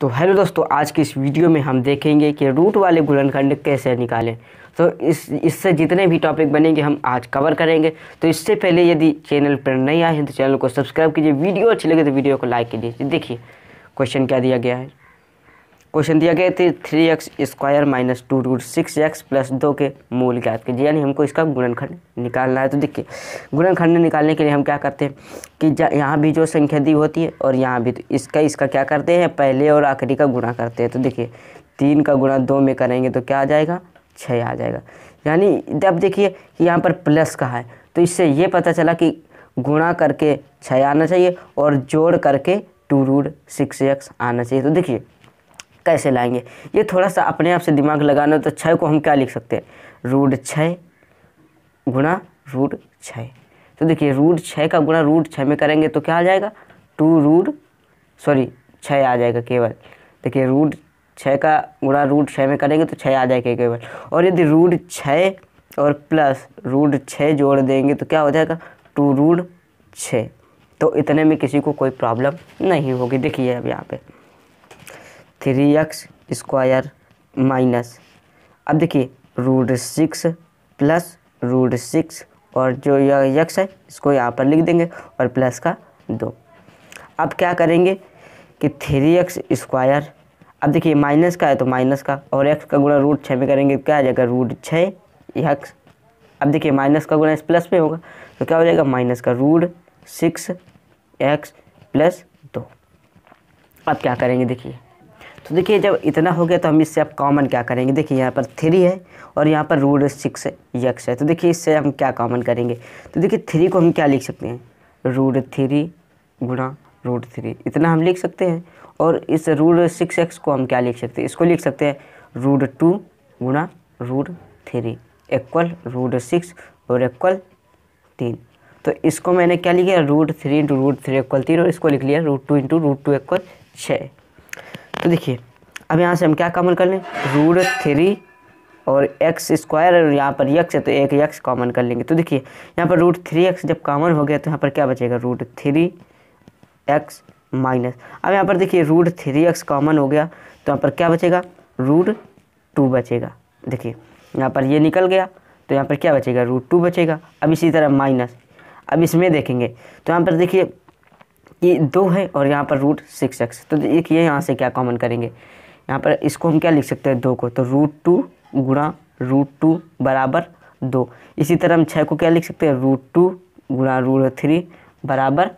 तो हेलो दोस्तों, आज की इस वीडियो में हम देखेंगे कि रूट वाले गुलनखंड कैसे निकालें। तो इस, इससे जितने भी टॉपिक बनेंगे, हम आज कवर करेंगे। तो इससे पहले यदि चैनल पर नहीं आए हैं तो चैनल को सब्सक्राइब कीजिए। वीडियो अच्छी लगे तो वीडियो को लाइक कीजिए। देखिए क्वेश्चन क्या दिया गया है? क्वेश्चन दिया गया थे three x square minus two root six x plus दो के मूल ज्ञात कीजिए, यानी हमको इसका गुणनखंड निकालना है। तो देखिए, गुणनखंड निकालने के लिए हम क्या करते हैं कि यहाँ भी जो संख्या दी होती है और यहाँ भी तो इसका इसका क्या करते हैं? पहले और आखिरी का गुणा करते हैं। तो देखिए, तीन का गुणा दो में करेंगे तो क्या आ जाएगा? छः आ जाएगा। यानी अब देखिए कि यहाँ पर प्लस का है? तो इससे ये पता चला कि गुणा करके छः आना चाहिए और जोड़ करके टू रूट सिक्स एक्स आना चाहिए। तो देखिए कैसे लाएँगे? ये थोड़ा सा अपने आप से दिमाग लगाना तो छः को हम क्या लिख सकते हैं? रूट छः गुणा रूट छः तो देखिए, रूट छः का गुणा रूट छः में करेंगे तो क्या आ जाएगा? टू रूट, सॉरी छः आ जाएगा केवल। देखिए, रूट छः का गुणा रूट छः में करेंगे तो छः आ जाएगा केवल। और यदि रूट छः और प्लस रूट छः जोड़ देंगे तो क्या हो जाएगा? टू रूट छः तो इतने में किसी को कोई प्रॉब्लम नहीं होगी। देखिए अब यहाँ पे। Three x square minus. अब देखिए, root six plus root six और जो यह यक्स है, इसको यहाँ पर लिख देंगे और प्लस का दो। अब क्या करेंगे कि थ्री एक्स स्क्वायर, अब देखिए माइनस का है तो माइनस का, और एक्स का गुणा रूट छः में करेंगे तो क्या आ जाएगा, रूट छः एक्स। अब देखिए माइनस का गुणा इस प्लस में होगा तो क्या हो जाएगा, माइनस का रूट सिक्स एक्स प्लस दो। अब क्या करेंगे, देखिए। तो देखिए, जब इतना हो गया तो हम इससे अब कॉमन क्या करेंगे? देखिए, यहाँ पर थ्री है और यहाँ पर रूट सिक्स यक्स है। तो देखिए, इससे हम क्या कॉमन करेंगे? तो देखिए थ्री को हम क्या लिख सकते हैं? रूट थ्री गुणा रूट थ्री इतना हम लिख सकते हैं और इस रूट सिक्स एक्स को हम क्या लिख सकते हैं? इसको लिख सकते हैं रूट टू गुणा root three equal root six और इक्वल तीन। तो इसको मैंने क्या लिखा root three into root three equal तीन और इसको लिख लिया root two into root two equal छः देखिए, अब यहाँ से हम क्या कॉमन कर लें? रूट थ्री और एक्स स्क्वायर और यहाँ पर यक्स है तो एक यक्स कॉमन कर लेंगे। तो देखिए, यहाँ पर रूट थ्री एक्स जब कॉमन हो गया तो यहाँ पर क्या बचेगा? रूट थ्री एक्स माइनस अब यहाँ पर देखिए रूट थ्री एक्स कॉमन हो गया तो यहाँ पर क्या बचेगा? रूट टू बचेगा। देखिए, यहाँ पर ये निकल गया तो यहाँ पर क्या बचेगा? रूट टू बचेगा। अब इसी तरह माइनस अब इसमें देखेंगे तो यहाँ पर देखिए कि दो है और यहाँ पर रूट सिक्स एक्स तो देखिए यहाँ से क्या कॉमन करेंगे। यहाँ पर इसको हम क्या लिख सकते हैं? दो को। तो रूट टू गुणा रूट टू बराबर दो। इसी तरह हम छः को क्या लिख सकते हैं? रूट टू गुणा रूट थ्री बराबर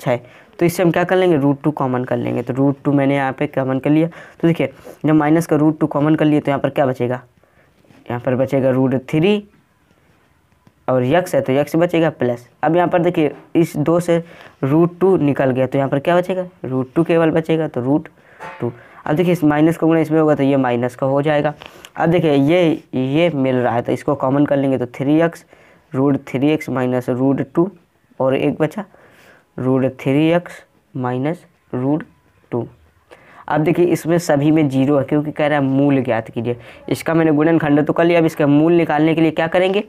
छः तो इससे हम क्या कर लेंगे? रूट टू कॉमन कर लेंगे। तो रूट टू मैंने यहाँ पे कॉमन कर लिया। तो देखिए, जब माइनस का रूट टू कॉमन कर लिए तो यहाँ पर क्या बचेगा? यहाँ पर बचेगा रूट थ्री और यक्स है तो यक्स बचेगा प्लस। अब यहाँ पर देखिए, इस दो से रूट टू निकल गया तो यहाँ पर क्या बचेगा? रूट टू केवल बचेगा तो रूट टू। अब देखिए, इस माइनस का गुणा इसमें होगा तो ये माइनस का हो जाएगा। अब देखिए, ये ये मिल रहा है तो इसको कॉमन कर लेंगे तो three x root three x minus root two, और एक बचा। Root three x minus root two. अब देखिए, इसमें सभी में ज़ीरो है, क्योंकि कह रहा है मूल ज्ञात कीजिए। इसका मैंने गुणन खंड तो कर लिया, अब इसका मूल निकालने के लिए क्या करेंगे?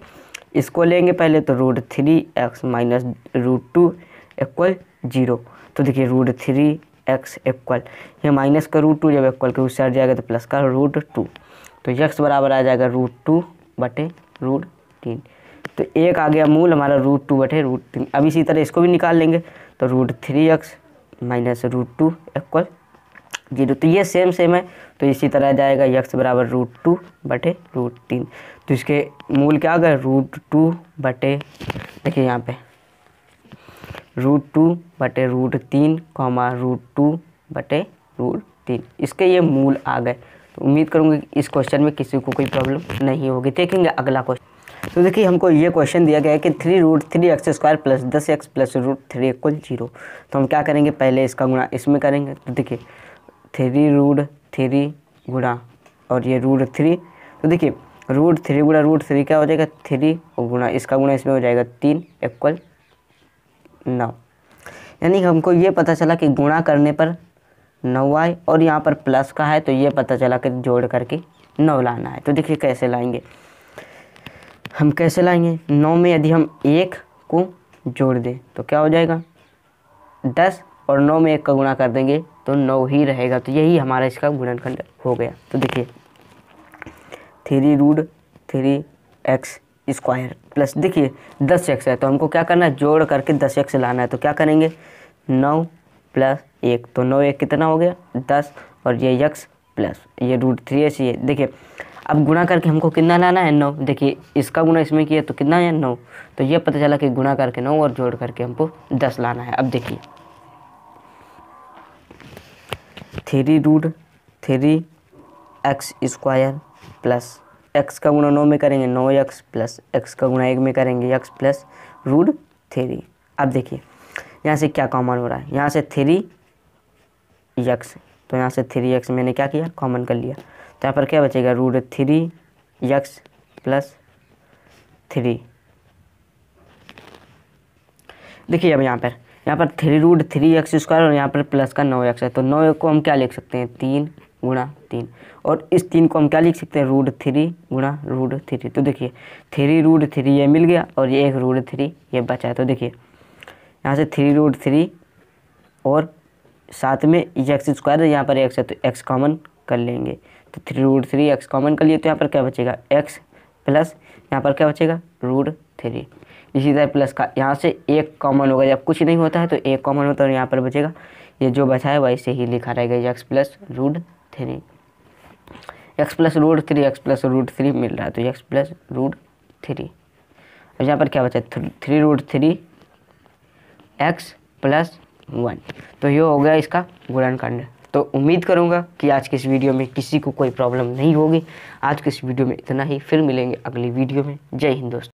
इसको लेंगे पहले तो root three x minus root two equal zero तो देखिए रूट थ्री एक्स इक्वल ये माइनस का रूट टू जब इक्वल के उससे हट जाएगा तो प्लस का रूट टू तो यक्स बराबर आ जाएगा रूट टू बटे रूट तीन। तो एक आ गया मूल, हमारा रूट टू बटे रूट तीन। अब इसी तरह इसको भी निकाल लेंगे। तो root three x minus root two equal zero तो ये सेम सेम है। तो इसी तरह जाएगा यक्स बराबर रूट टू बटे रूट तीन। तो इसके मूल क्या आ गए? रूट टू बटे, देखिए यहाँ पे। रूट टू बटे रूट तीन कॉमा रूट टू बटे रूट तीन। इसके ये मूल आ गए। तो उम्मीद करूँगी इस क्वेश्चन में किसी को कोई प्रॉब्लम नहीं होगी। देखेंगे अगला क्वेश्चन तो देखिए, हमको ये क्वेश्चन दिया गया है कि three root three x square plus दस x plus root three equal zero तो हम क्या करेंगे? पहले इसका गुणा इसमें करेंगे। तो देखिए थ्री रूट थ्री गुणा और ये रूट थ्री तो देखिए रूट थ्री गुणा रूट थ्री क्या हो जाएगा? थ्री और गुणा, इसका गुणा इसमें हो जाएगा तीन इक्वल नौ। यानी हमको ये पता चला कि गुणा करने पर नौ आए और यहाँ पर प्लस का है तो ये पता चला कि जोड़ करके नौ लाना है। तो देखिए कैसे लाएँगे? हम कैसे लाएँगे? नौ में यदि हम एक को जोड़ दें तो क्या हो जाएगा? दस और नौ में एक का गुणा कर देंगे तो नौ ही रहेगा। तो यही हमारा इसका गुणनखंड हो गया। तो देखिए, three root three x square plus देखिए, दस एक्स है तो हमको क्या करना है? जोड़ करके दस एक्स लाना है। तो क्या करेंगे? नौ प्लस एक तो नौ एक कितना हो गया? दस, और ये यक्स प्लस, ये रूट थ्री एस ये देखिए, अब गुणा करके हमको कितना लाना है? नौ। देखिए, इसका गुणा इसमें किया तो कितना है? नौ। तो ये पता चला कि गुणा करके नौ और जोड़ करके हमको दस लाना है। अब देखिए three root, three x square plus x का गुणा नौ में करेंगे, नौ एक्स प्लस एक्स का गुणा एक में करेंगे एक्स प्लस रूट थ्री। अब देखिए, यहाँ से क्या कॉमन हो रहा है? यहाँ से थ्री यक्स तो यहाँ से थ्री एक्स मैंने क्या किया? कॉमन कर लिया। तो यहाँ पर क्या बचेगा? Root three x plus three. देखिए अब यहाँ पर यहाँ पर three root three x square और यहाँ पर प्लस का नौ एक्स है। तो नौ को हम क्या लिख सकते हैं? तीन गुणा तीन। और इस तीन को हम क्या लिख सकते हैं? रूट थ्री गुणा रूट थ्री तो देखिए थ्री रूट थ्री ये मिल गया और ये एक रूट थ्री ये बचा है। तो देखिए, यहाँ से थ्री रूट थ्री और साथ में एक्स स्क्वायर यहाँ पर एक्स है तो एक्स कॉमन कर लेंगे। तो three root three x common कर लिए तो यहाँ पर क्या बचेगा? एक्स प्लस यहाँ पर क्या बचेगा? रूट थ्री इसी तरह प्लस का, यहाँ से एक कॉमन होगा। जब कुछ नहीं होता है तो एक कॉमन होता है और यहाँ पर बचेगा। ये जो बचा है वैसे ही लिखा रहेगा x plus root three x plus root three x plus root three मिल रहा है तो एक्स प्लस रूट थ्री अब यहाँ पर क्या बचा three root three x plus one तो ये हो गया इसका गुणनखंड तो उम्मीद करूँगा कि आज के इस वीडियो में किसी को कोई प्रॉब्लम नहीं होगी। आज के इस वीडियो में इतना ही। फिर मिलेंगे अगली वीडियो में। जय हिंद दोस्तों।